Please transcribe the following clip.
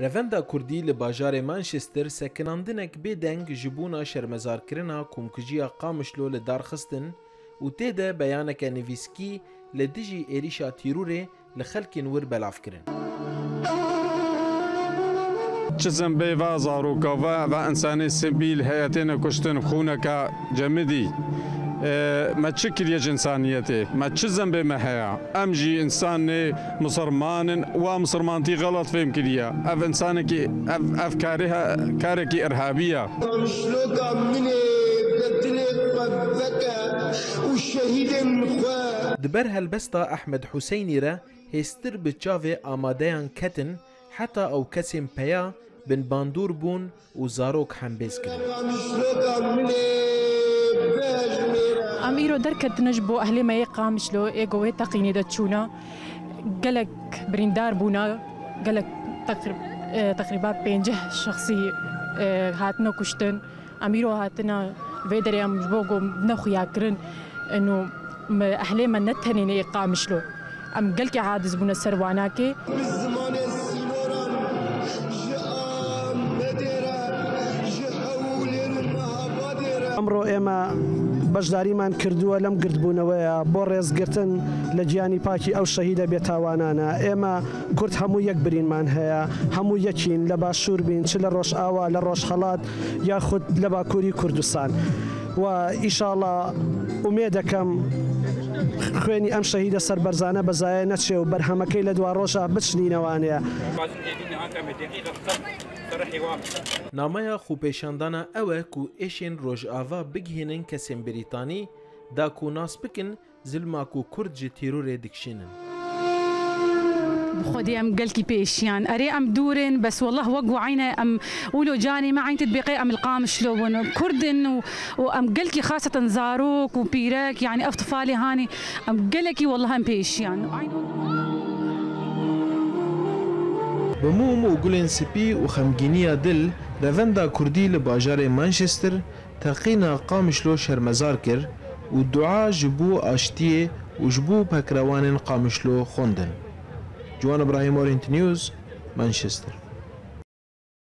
Revenda Kurdî li bajarê Manchester sekinandinek bêdeng ji bûna şermezarkirina komkijiya Qamişlo li darxistin û tê de beyaneke nivîskî li dijî êrişa tîrûrê li xelkên wir belav kirin. چزم بی و زاروکا و و انسانی سبیل هیئتین کشتن خونکا جمدی ما چه کریه انسانیتی ما ام جی انسان مسلمان و مسلمانتی غلط فهم کریه اف انسان کی اف اف کارها کاره کی ارهابیه شلوكا مني بدلت قبكة والشهيد مخواه Diber helbesta Ehmed Hüseynî re hêstir bi çavê amadeyan ketin heta ew kesên peya bin bandûr bûn û zarok hembêz kirin. شلوكا مني بهجميرا ام ایرو درکتنش بو أهل ما قامشلو ایگو تقینی دچونا گلک بریندار بونا گلک تقریب تقریبا پنجه شخصی هاتنا کشتن امیرو هاتنا ویدری ام بوگو نخویا کرن انه أهل ما نتهنين قامشلو أم قلك عادز بونا سرواناكي. ئەمڕۆ ئێمە بەشداریمان کردووە لەم گردبوونەوەیە بۆ ڕێزگرتن لە گیانی پاکی ئەو شەهیدە بێتاوانانە. ئێمە کورد هەموو یەک برینمان هەیە هەموو یەکین لە باشوور بین چ لە ڕۆژ ئاوا لە ڕۆژهڵات یاخود لە باکووری کوردستان. و ئیشاڵە ئومێ دەکەم خوێنی ئەم شەهیدە سربەرزانە بەزایە نەچێ و بەرهەمەکەی لە دوا ڕۆژە بچنینەوانەیە. نامەیە خوپێشاندانە ئەوە و ئێشێن ڕۆژئاوا بگهێنن کەسێن بریتانی داکو و ناس بکن زلماک و کورد جێ تیرۆرێ دکشێنن. خدي ام قلكي بيشيان اري ام دورن بس والله وقوا عينه ام ولو جاني ما عين تدبيقي ام القام شلون. كردن وام قلكي خاصه زاروك وبيرك يعني اطفالي هاني ام قلكي والله ام بيشيان بموم و گلین سپی و خمگینی دل دوند کردی لباجار منچستر تقین قامشلو شرمزار کر و دعا جبو آشتیه و جبو پکروان قامشلو خوندن. Juan Ibrahim, Orient News, Manchester.